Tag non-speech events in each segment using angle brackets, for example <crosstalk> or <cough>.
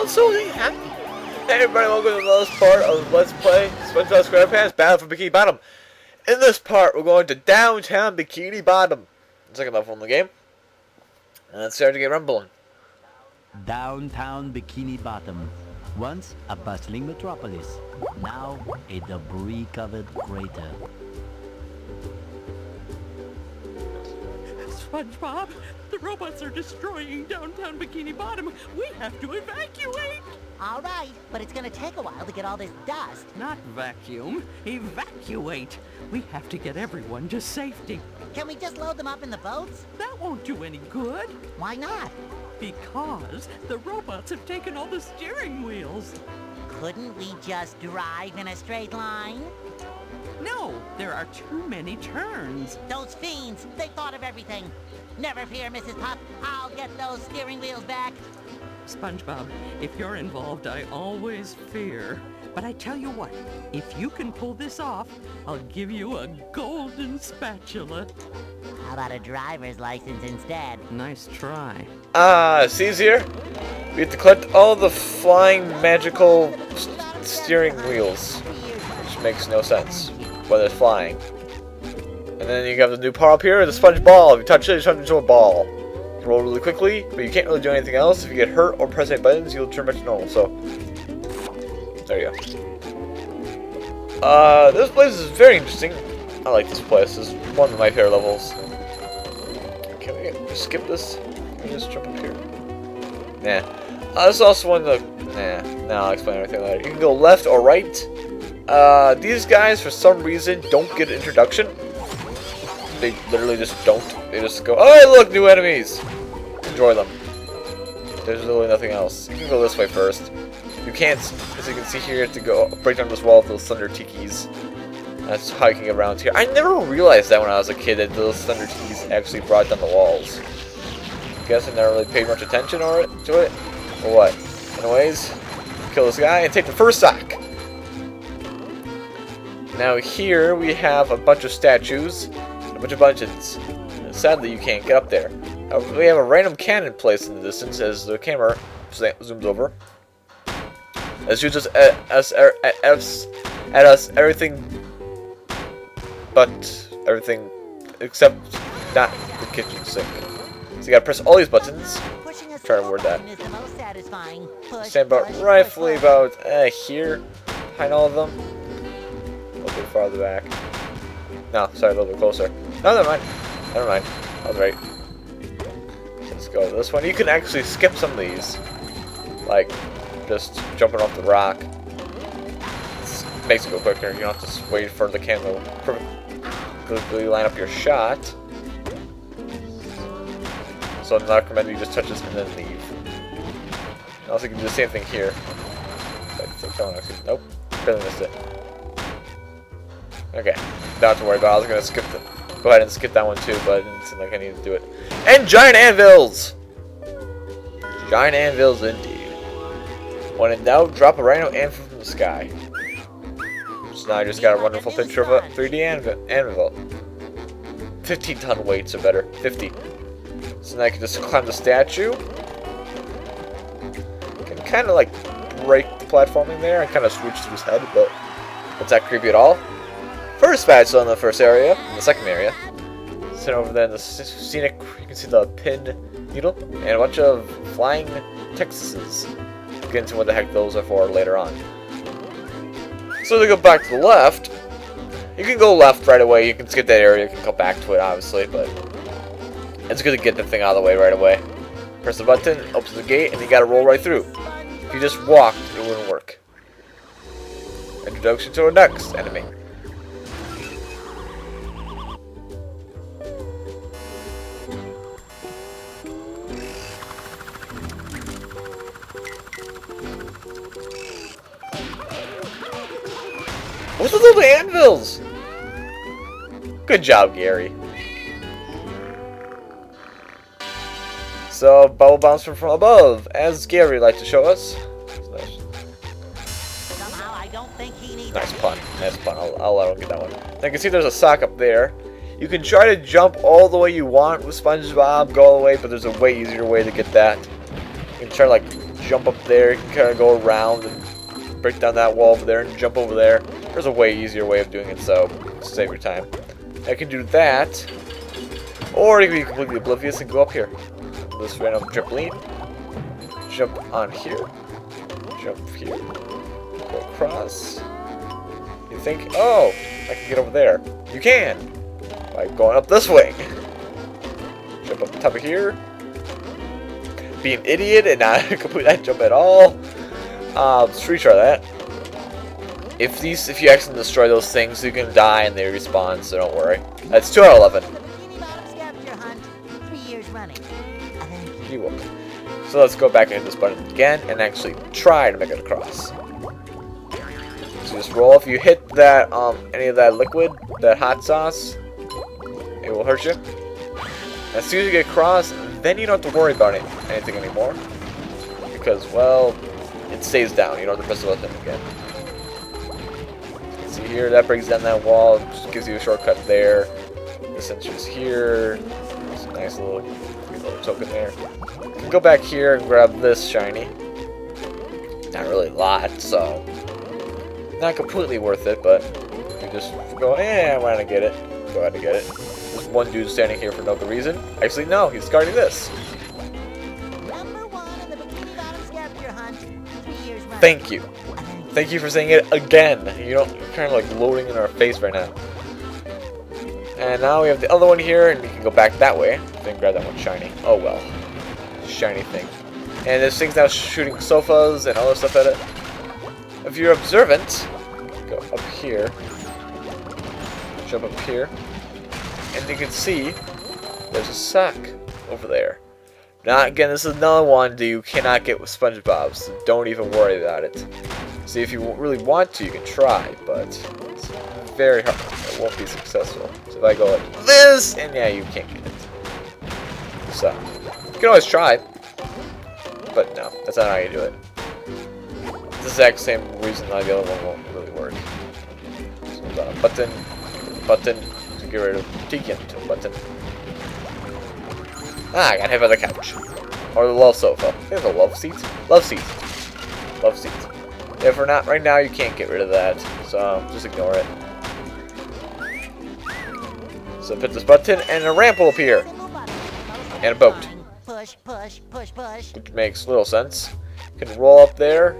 sounds so happy. Hey everybody, welcome to the last part of Let's Play SpongeBob SquarePants Battle for Bikini Bottom. In this part, we're going to downtown Bikini Bottom. Second level in the game. And it's starting to get rumbling. Downtown Bikini Bottom. Once a bustling metropolis, now a debris-covered crater. SpongeBob, the robots are destroying downtown Bikini Bottom. We have to evacuate. All right, but it's gonna take a while to get all this dust. Not vacuum, evacuate. We have to get everyone to safety. Can we just load them up in the boats? That won't do any good. Why not? Because the robots have taken all the steering wheels. Couldn't we just drive in a straight line? No, there are too many turns. Those fiends, they thought of everything. Never fear, Mrs. Puff. I'll get those steering wheels back. SpongeBob, if you're involved, I always fear. But I tell you what, if you can pull this off, I'll give you a golden spatula. How about a driver's license instead? Nice try. Ah, it's easier. We have to collect all the flying magical steering wheels. Which makes no sense. When it's flying. And then you have the new power up here, the sponge ball. If you touch it, it turns into a ball. You roll really quickly, but you can't really do anything else. If you get hurt or press any buttons, you'll turn back to normal. So, there you go. Uh, this place is very interesting. I like this place. It's one of my favorite levels. Can we skip this? Can we just jump up here? Nah. Uh, this is also one of the... Nah. Nah, I'll explain everything later. You can go left or right. Uh, these guys, for some reason, don't get an introduction. They literally just don't. They just go, oh, look, new enemies. Enjoy them. There's really nothing else. You can go this way first. You can't, as you can see here, to go break down this wall with those thunder tikis. That's how you can get around here. I never realized that when I was a kid, that those thunder tikis actually brought down the walls. I guess I never really paid much attention or to it. Or what? Anyways, kill this guy and take the first sock. Now here we have a bunch of statues, bunch of buttons. Sadly, you can't get up there. Uh, we have a random cannon placed in the distance as the camera zooms over. It shoots us at us, at us, at us everything but everything except not the kitchen sink. So you gotta press all these buttons. Try to word that. button is the most satisfying. Stand about push, roughly push. about uh, here, behind all of them. A little bit farther back. No, sorry, a little bit closer. No, never mind. Never mind. Alright. Let's go this one. You can actually skip some of these. Like, just jumping off the rock. This makes it go quicker. You don't have to wait for the camera to perfectly line up your shot. So in not recommend you just touch this and then leave. Also, you can do the same thing here. Nope. Barely missed it. Okay. Don't to worry about it. I was going to skip the. Go ahead and skip that one too, but it like I needed to do it. And giant anvils! Giant anvils indeed. When in doubt, drop a rhino anvil from the sky. So now I just got a wonderful picture of a 3D anv anvil. 15 ton weights are better. 50. So now I can just climb the statue. Can kind of like break the platforming there and kind of switch to his head, but it's not creepy at all. First spatula on the first area, in the second area. Sitting over there in the scenic, you can see the pin needle and a bunch of flying Texases. We'll get into what the heck those are for later on. So to go back to the left, you can go left right away. You can skip that area. You can come back to it, obviously, but it's good to get the thing out of the way right away. Press the button, opens the gate, and you gotta roll right through. If you just walked, it wouldn't work. Introduction to our next enemy. What's anvils? Good job, Gary. So, bubble bounce from, from above, as Gary liked to show us. Nice, Somehow I don't think he needs nice pun. Nice pun. I'll, I'll let him get that one. Now, you can see there's a sock up there. You can try to jump all the way you want with SpongeBob, go all the way, but there's a way easier way to get that. You can try to, like, jump up there. You can kind of go around and break down that wall over there and jump over there. There's a way easier way of doing it, so save your time. I can do that, or you can be completely oblivious and go up here. This random trampoline. Jump on here. Jump here. Go across. You think, oh, I can get over there. You can! By going up this way. Jump up the top of here. Be an idiot and not <laughs> complete that jump at all. Uh, let's retry that. If these, if you accidentally destroy those things, you can die and they respawn, so don't worry. That's 2 out of 11. Scavenger hunt, three years running. Thank you. You will. So let's go back and hit this button again and actually try to make it across. So just roll. If you hit that, um, any of that liquid, that hot sauce, it will hurt you. As soon as you get across, then you don't have to worry about it, anything anymore. Because, well, it stays down. You don't have to press the button again. See here, that brings down that wall. Just gives you a shortcut there. This enters here. It's a nice little, little token there. You can go back here and grab this shiny. Not really a lot, so not completely worth it, but you just go, eh, I want to get it. Go ahead and get it. There's one dude standing here for no good reason. Actually, no, he's guarding this. Thank you. Thank you for saying it again. You don't, you're kind of like loading in our face right now. And now we have the other one here, and we can go back that way. Then grab that one shiny. Oh well. Shiny thing. And this thing's now shooting sofas and all other stuff at it. If you're observant, go up here. Jump up here. And you can see there's a sack over there. Now, again, this is another one that you cannot get with SpongeBob, so don't even worry about it. See, if you really want to, you can try, but it's very hard. It won't be successful. So if I go like this, and yeah, you can't get it. So, you can always try, but no, that's not how you do it. It's the exact same reason why the other one won't really work. So, the button, button, to get rid of Deacon, to button. Ah, I got hit by the couch. Or the love sofa. There's a love seat. Love seat. Love seat. If we're not right now, you can't get rid of that. So just ignore it. So hit this button, and a ramp will appear, Single button. Most And a boat. Push, push, push, push. which makes little sense. You can roll up there,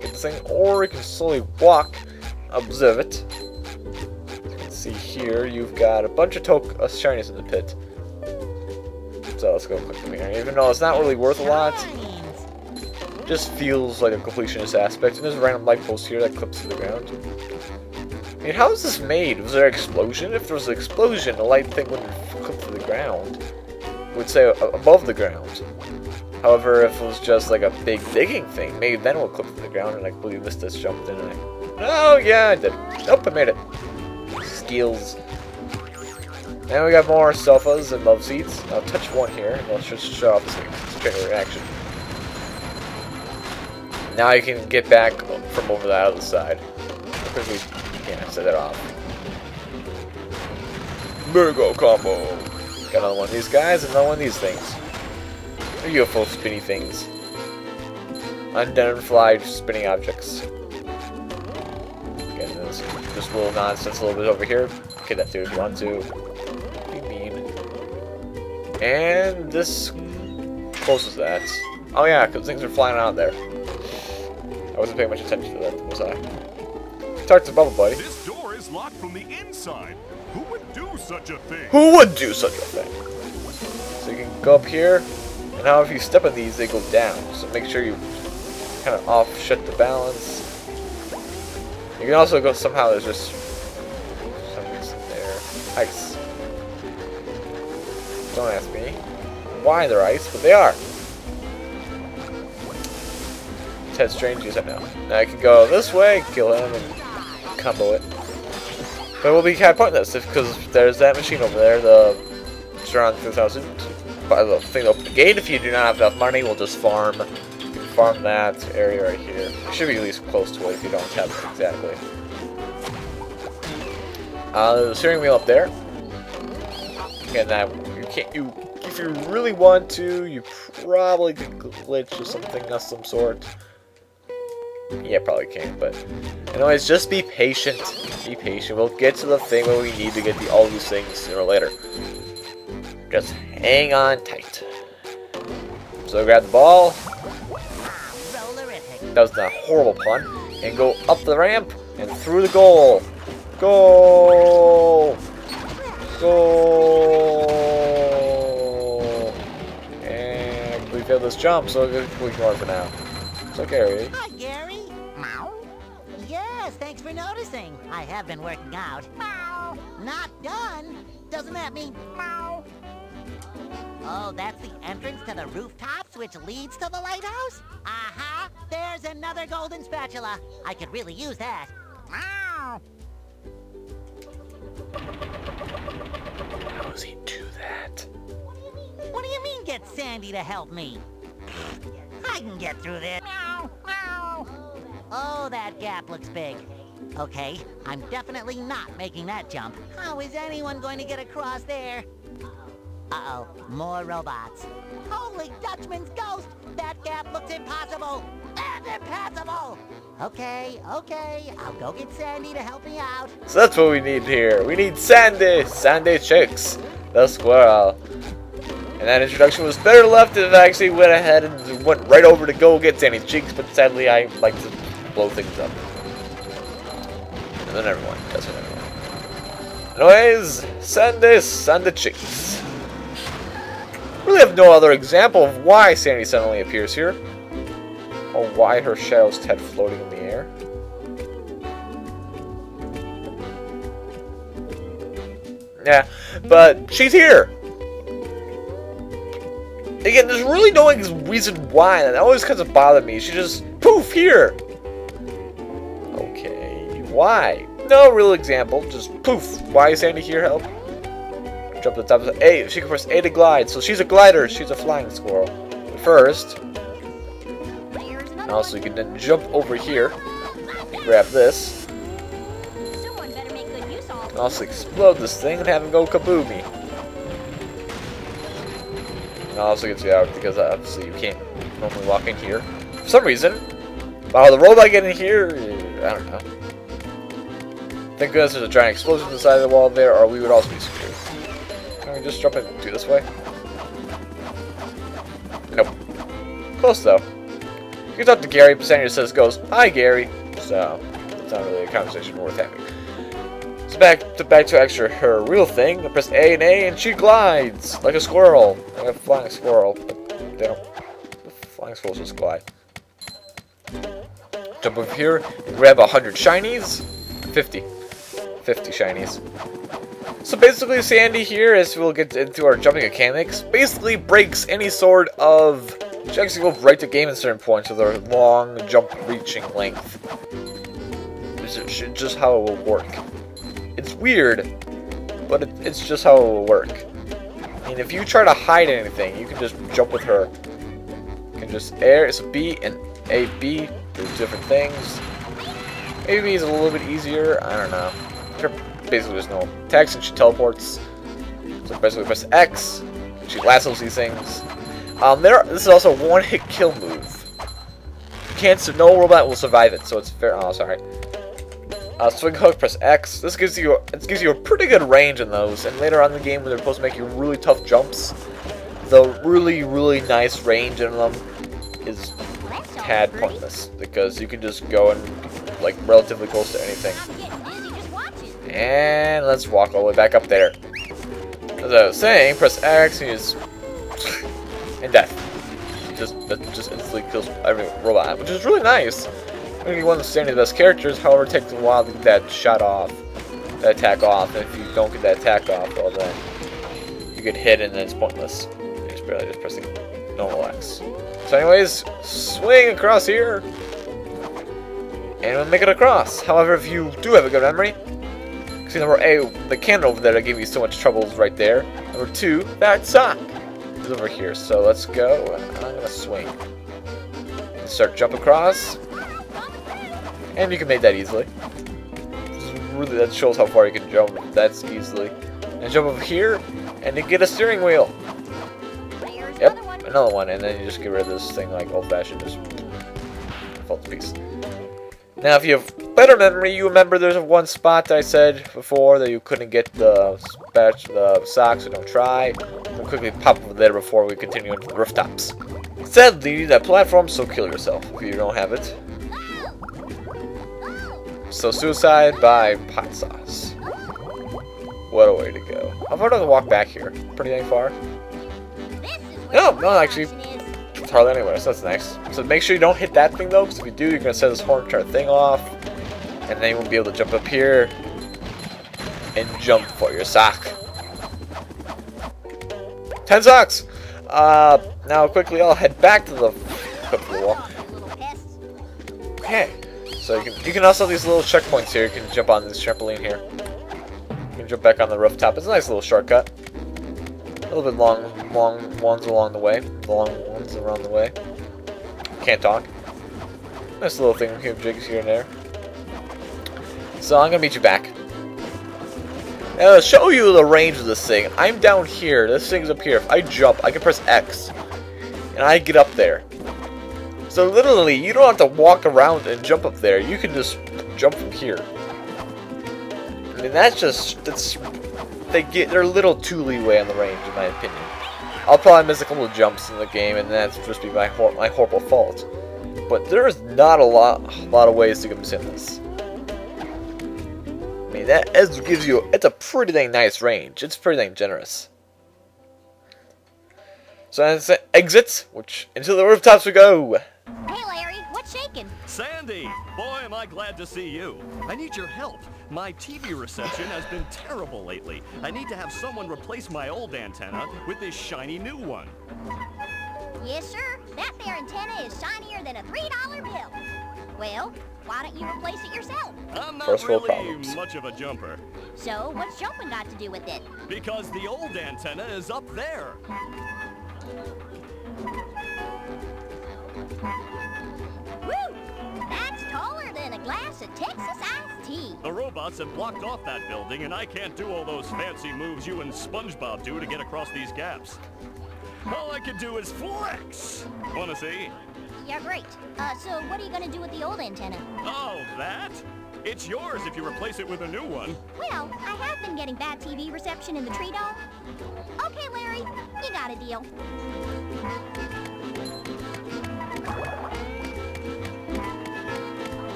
get this thing, or you can slowly walk, observe it. You can see here, you've got a bunch of tok uh, shinies in the pit. So let's go click them here. Even though it's not really worth a lot, just feels like a completionist aspect. And there's a random light post here that clips to the ground. I mean, how is this made? Was there an explosion? If there was an explosion, the light thing wouldn't clip to the ground. It would say uh, above the ground. However, if it was just like a big digging thing, maybe then it would clip to the ground and I believe this just jumped in and I... Oh, yeah, I did. Nope, I made it. Skills. Now we got more sofas and love seats. I'll touch one here, and let's just show off this trigger reaction. Now you can get back from over the other side. Quickly, yeah, set it off. Mega combo! Got another one of these guys, and another one of these things. They're UFO spinny things. Unidentified spinning objects. Again, this, this little nonsense a little bit over here. Get that dude if you And this closes that. Oh yeah, because things are flying out there. I wasn't paying much attention to that, was I? Talk to Bubble Buddy. This door is locked from the inside. Who would do such a thing? Who would do such a thing? So you can go up here, and now if you step on these, they go down. So make sure you kind of offset the balance. You can also go somehow. There's just some reason there. Ice. Don't ask me why they're ice, but they are. Ted Strange, yes I know. Now I can go this way, kill him, and combo it. But it will be kind of pointless because there's that machine over there, the Surround 3000. By the thing open the gate, if you do not have enough money, we'll just farm. Farm that area right here. You should be at least close to it if you don't have it exactly. Uh, a steering wheel up there. And that can't you if you really want to, you probably could glitch or something of some sort. Yeah, probably can't, but anyways, just be patient. Be patient. We'll get to the thing where we need to get the, all these things sooner or later. Just hang on tight. So grab the ball. That was a horrible pun. And go up the ramp and through the goal. Goal! Goal! This jump, so we can ignore it for now. It's okay, right? Hi, Gary. Meow. Yes, thanks for noticing. I have been working out. Meow. Not done. Doesn't that mean meow? Oh, that's the entrance to the rooftops, which leads to the lighthouse? Uh-huh. There's another golden spatula. I could really use that. Meow. How does he get Sandy to help me? I can get through this. Meow, meow. Oh, that gap looks big. Okay, I'm definitely not making that jump. How is anyone going to get across there? Uh-oh, more robots. Holy Dutchman's ghost! That gap looks impossible! Impassable! Okay, okay, I'll go get Sandy to help me out. So that's what we need here. We need Sandy! Sandy Cheeks! The squirrel. And that introduction was better left if I actually went ahead and went right over to go get Sandy Cheeks, but sadly I like to blow things up. And then everyone does it. Anyways, Sandy, Sandy Cheeks. Really have no other example of why Sandy suddenly appears here. Or why her shadow's head floating in the air. Yeah, but she's here. Again, there's really no reason why. That always kind of bothered me. She just poof here. Okay, why? No real example. Just poof. Why is Sandy here? Help. Jump to the top of the A. She can press A to glide. So she's a glider. She's a flying squirrel. But first, and also you can then jump over here. Grab this. Someone better make good use of And also explode this thing and have him go kaboomy. And also gets you out because uh, obviously you can't normally walk in here. For some reason. Wow, the robot get in here? I don't know. Thank goodness there's a giant explosion on the wall there, or we would also be screwed. Can we just jump in do this way? Nope. Close though. You can talk to Gary, but Sandra says goes, Hi Gary. So it's not really a conversation worth having. Back to back to extra her real thing. I press A and A and she glides like a squirrel. Like a flying squirrel. They don't flying squirrels just glide. Jump over here grab a hundred shinies. 50. 50 shinies. So basically Sandy here, as we'll get into our jumping mechanics, basically breaks any sort of she actually goes right to game at certain points with her long jump reaching length. It's ju- just how it will work. It's weird, but it, it's just how it will work. I mean, if you try to hide anything, you can just jump with her. You can just air, it's a B and A, B, there's different things. Maybe is a little bit easier, I don't know. Basically there's no attacks and she teleports. So basically press X, and she lassos these things. Um, there. This is also a one-hit kill move. You can't. No robot will survive it, so it's fair. Oh, sorry. Uh, swing hook, press X. This gives you it gives you a pretty good range in those. And later on in the game, when they're supposed to make you really tough jumps, the really really nice range in them is tad pointless because you can just go and like relatively close to anything. And let's walk all the way back up there. As I was saying, press X and you <laughs> just and death. Just that just instantly kills every robot, which is really nice. Mean, one of the best characters, however, it takes a while to get that shot off, that attack off. And if you don't get that attack off, well then you get hit and then it's pointless. You're just barely just pressing normal X. So, anyways, swing across here, and we'll make it across. However, if you do have a good memory, See, number A, the cannon over there that gave me so much trouble is right there. Number two, that sock is over here. So let's go. I'm gonna swing. Start jump across, and you can make that easily. Really, that shows how far you can jump. That's easily. And jump over here, and you get a steering wheel. Yep, Another one. and then you just get rid of this thing like old-fashioned, just fall to pieces. Now, if you have better memory, you remember there's one spot I said before that you couldn't get the patch, the socks, so don't try. We'll quickly pop over there before we continue into the rooftops. Sadly, that platform, so kill yourself if you don't have it. So suicide by pot sauce. What a way to go. How far do I walk back here? Pretty dang far. No, no, actually- It's hardly anywhere, so that's nice. So make sure you don't hit that thing though, because if you do, you're gonna set this horn turn thing off, and then you won't be able to jump up here and jump for your sock. Ten socks. Uh, now quickly, I'll head back to the. Okay, so you can you can also have these little checkpoints here. You can jump on this trampoline here. You can jump back on the rooftop. It's a nice little shortcut. A little bit long, long ones along the way. Long ones around the way. Can't talk. Nice little thing here, jigs here and there. So I'm gonna meet you back. Now to show you the range of this thing, I'm down here. This thing's up here. If I jump, I can press X, and I get up there. So literally, you don't have to walk around and jump up there. You can just jump from here. I mean, that's just that's they get they're a little too leeway on the range, in my opinion. I'll probably miss a couple of jumps in the game, and that's just be my hor my horrible fault. But there's not a lot a lot of ways to get in this. I mean, that is, gives you it's a pretty dang nice range. It's pretty dang generous. So that's exits, which into the rooftops we go. Sandy! Boy, am I glad to see you. I need your help. My TV reception has been terrible lately. I need to have someone replace my old antenna with this shiny new one. Yes, sir. That there antenna is shinier than a $3 bill. Well, why don't you replace it yourself? I'm not First really problems. much of a jumper, So, what's jumping got to do with it? because the old antenna is up there. Oh, glass of Texas iced tea. The robots have blocked off that building, and I can't do all those fancy moves you and SpongeBob do to get across these gaps. All I can do is flex. Wanna see? Yeah, great. Uh, so what are you gonna do with the old antenna? Oh, that? It's yours if you replace it with a new one. Well, I have been getting bad TV reception in the tree dome. Okay, Larry, you got a deal.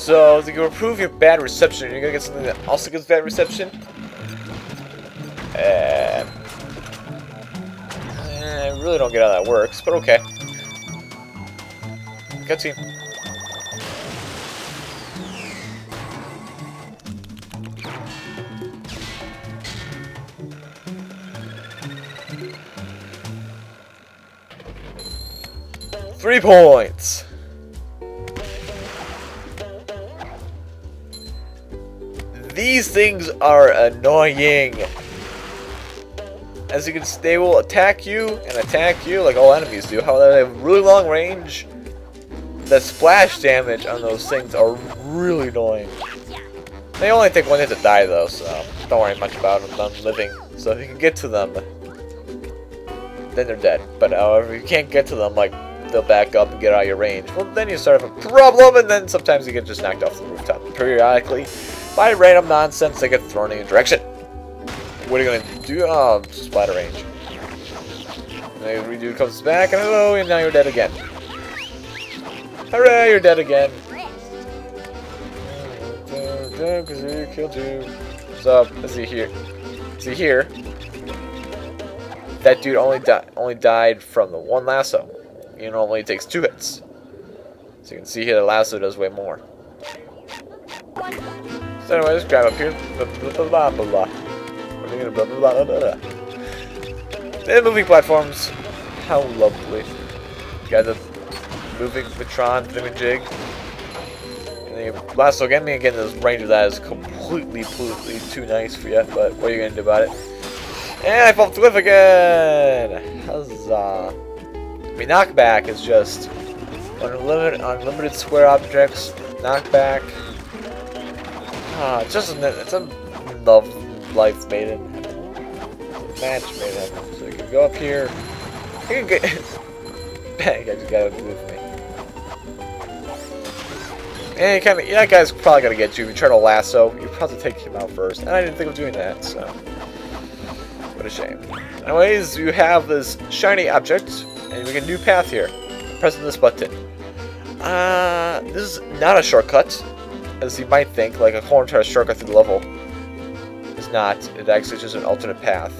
So to improve your bad reception, you're gonna get something that also gives bad reception. Uh, I really don't get how that works, but okay. Cutscene. Three points. These things are annoying. As you can see, they will attack you and attack you like all enemies do. However, they have really long range. The splash damage on those things are really annoying. They only take one hit to die though, so don't worry much about them. living. So if you can get to them, then they're dead. But however, if you can't get to them, like they'll back up and get out of your range. Well, then you start a problem, and then sometimes you get just knocked off the rooftop periodically by random nonsense that get thrown in your direction. What are you gonna do? Oh, splatter range. And then redo comes back, and hello, and now you're dead again. Hooray, you're dead again. He killed you. So, see here. See here. That dude only died only died from the one lasso. You know, only takes two hits. So you can see here the lasso does way more. So anyway, just grab up here. Blah blah blah. We're gonna blah blah blah blah. The moving platforms. How lovely. Got the moving Patron Metron thingamajig. And then you lasso again. Me again, this range of that is completely, completely too nice for you. But what are you gonna do about it? And I the cliff again. Huzzah! I mean, knockback is just unlimited, unlimited square objects. Knockback. Ah, just a, it's a love life made maiden. match made happen. So you can go up here. You can get. <laughs> Bang! I just got to move me. And you kind of, that guy's probably gonna get you. If you try to lasso, you probably take him out first. And I didn't think of doing that, so what a shame. Anyways, you have this shiny object, and we get a new path here. Pressing this button. Uh, this is not a shortcut, as you might think, like a corner try to shortcut through the level. It's not. It actually is just an alternate path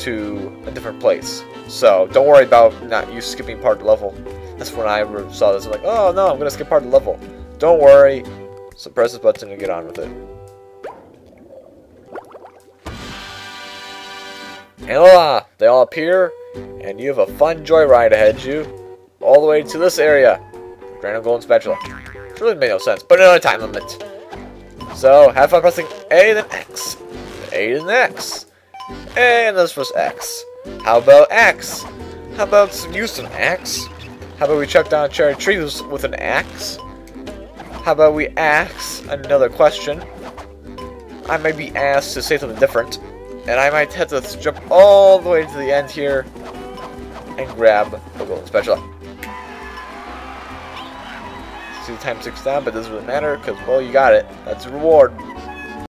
to a different place. So don't worry about not you skipping part of the level. That's when I saw this. I'm like, oh no, I'm gonna skip part of the level. Don't worry. So press this button and get on with it. And voila! They all appear, and you have a fun joyride ahead you, all the way to this area. Random Golden Spatula. It really made no sense, but no time limit. So, have fun pressing A then X. A then X. And this was X. How about X? How about some use an axe? How about we chuck down a cherry trees with an axe? How about we ask another question? I might be asked to say something different, and I might have to jump all the way to the end here and grab the golden spatula. See the time six down, but it doesn't really matter because, well, you got it. That's the reward.